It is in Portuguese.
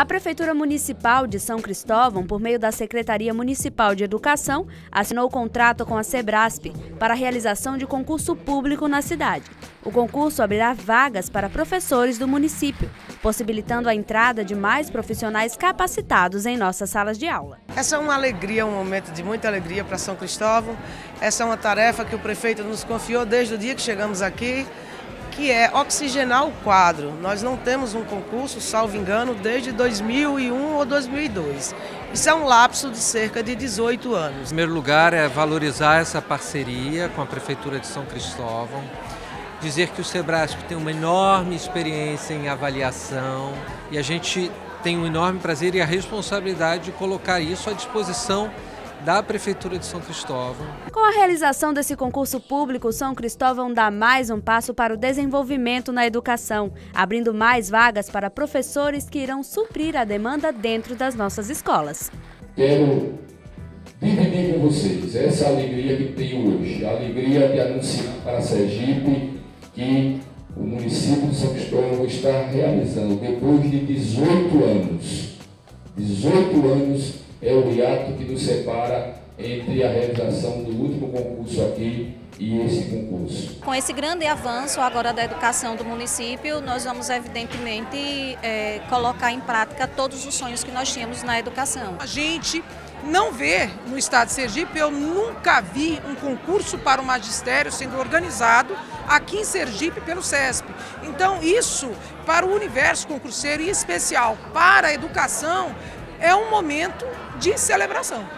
A Prefeitura Municipal de São Cristóvão, por meio da Secretaria Municipal de Educação, assinou o contrato com a Sebrasp para a realização de concurso público na cidade. O concurso abrirá vagas para professores do município, possibilitando a entrada de mais profissionais capacitados em nossas salas de aula. Essa é uma alegria, um momento de muita alegria para São Cristóvão. Essa é uma tarefa que o prefeito nos confiou desde o dia que chegamos aqui que é oxigenar o quadro. Nós não temos um concurso, salvo engano, desde 2001 ou 2002. Isso é um lapso de cerca de 18 anos. Em primeiro lugar, é valorizar essa parceria com a Prefeitura de São Cristóvão, dizer que o Sebrasp tem uma enorme experiência em avaliação e a gente tem um enorme prazer e a responsabilidade de colocar isso à disposição da Prefeitura de São Cristóvão. Com a realização desse concurso público, São Cristóvão dá mais um passo para o desenvolvimento na educação, abrindo mais vagas para professores que irão suprir a demanda dentro das nossas escolas. Quero dividir com vocês essa alegria que tenho hoje, a alegria de anunciar para a Sergipe que o município de São Cristóvão está realizando, depois de 18 anos, 18 anos é o hiato que nos separa entre a realização do último concurso aqui e esse concurso. Com esse grande avanço agora da educação do município, nós vamos evidentemente é, colocar em prática todos os sonhos que nós tínhamos na educação. A gente não vê no estado de Sergipe, eu nunca vi um concurso para o magistério sendo organizado aqui em Sergipe pelo CESP. Então isso, para o universo concurseiro, em especial para a educação, é um momento de celebração.